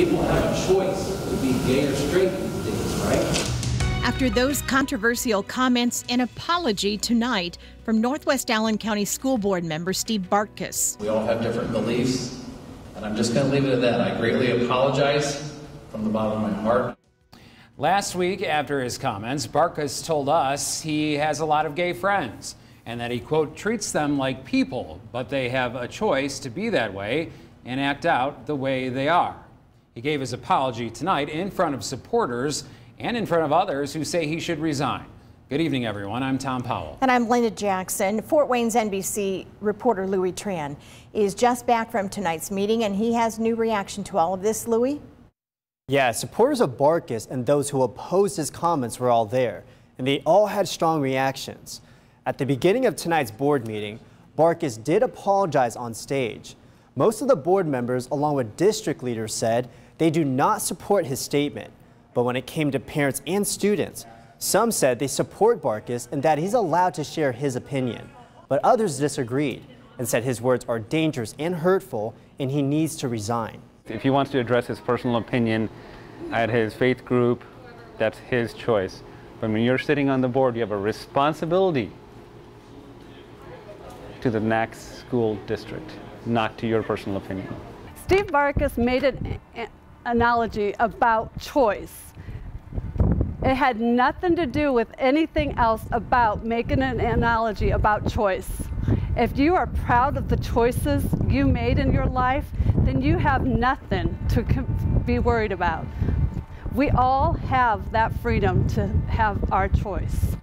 People have a choice to be gay or straight these days, right? After those controversial comments, an apology tonight from Northwest Allen County School Board member Steve Bartkus. We all have different beliefs, and I'm just going to leave it at that. I greatly apologize from the bottom of my heart. Last week, after his comments, Bartkus told us he has a lot of gay friends and that he, quote, treats them like people, but they have a choice to be that way and act out the way they are. He gave his apology tonight in front of supporters and in front of others who say he should resign. Good evening, everyone. I'm Tom Powell. And I'm Linda Jackson. Fort Wayne's NBC reporter Louis Tran is just back from tonight's meeting, and he has new reaction to all of this. Louis? Yeah, supporters of Bartkus and those who opposed his comments were all there, and they all had strong reactions. At the beginning of tonight's board meeting, Bartkus did apologize on stage. Most of the board members, along with district leaders, said they do not support his statement. But when it came to parents and students, some said they support Bartkus and that he's allowed to share his opinion. But others disagreed and said his words are dangerous and hurtful and he needs to resign. If he wants to address his personal opinion at his faith group, that's his choice. But when you're sitting on the board, you have a responsibility to the NACS school district, not to your personal opinion. Steve Bartkus made an analogy about choice. It had nothing to do with anything else about making an analogy about choice. If you are proud of the choices you made in your life, then you have nothing to be worried about. We all have that freedom to have our choice.